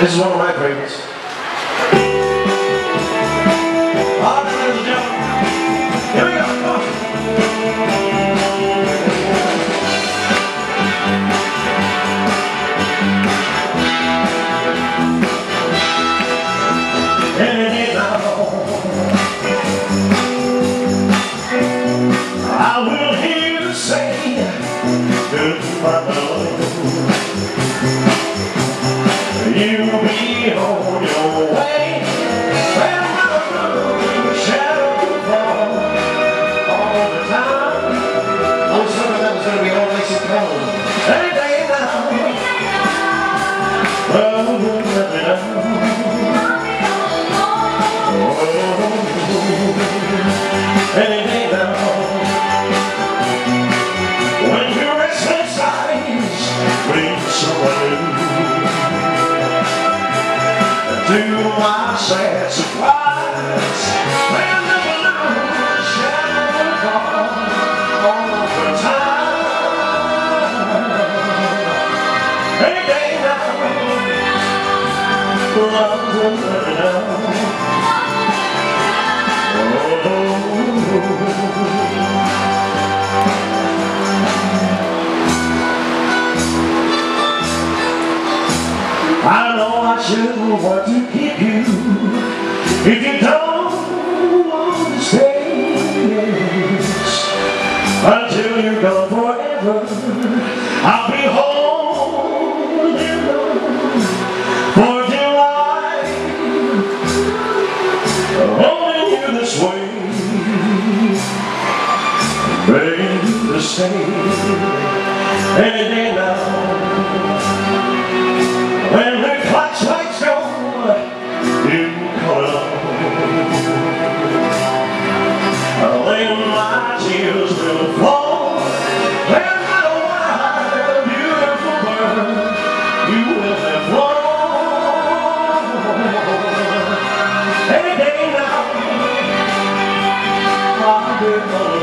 This is one of my favorites. Ladies and gentlemen. Here we go. I will hear you say goodbye. You'll be on sad surprise, shadow fall all the time. Any day love will. I know I should want to keep you until you're gone forever. I'll be holding on for dear life, holding you this way, begging the same, any day now. When the clock strikes go, you call it on. I'll lay my tears Lord.